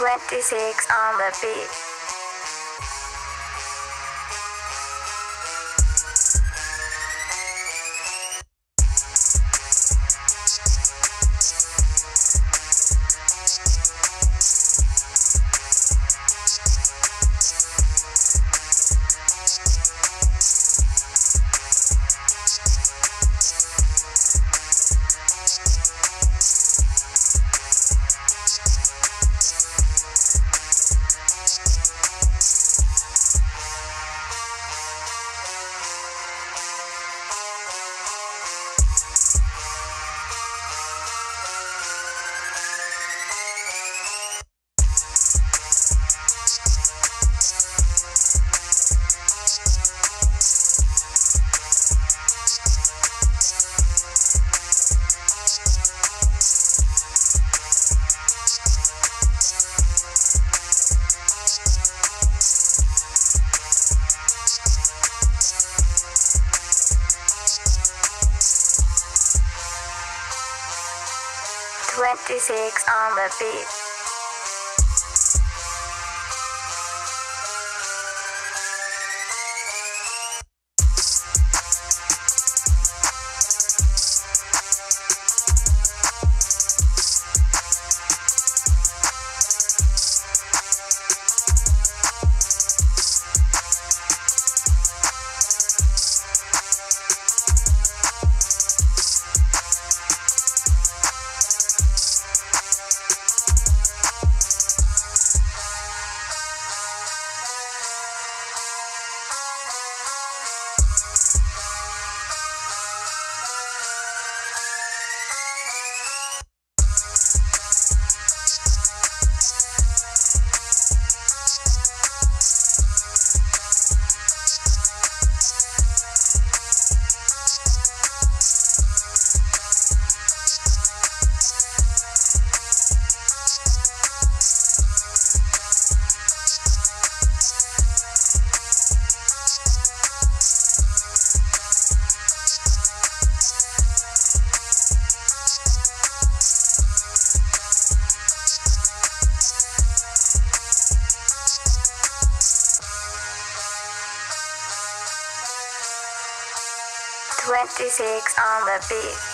26 on the beat. Twenty-six on the beat. Twenty-six on the beat.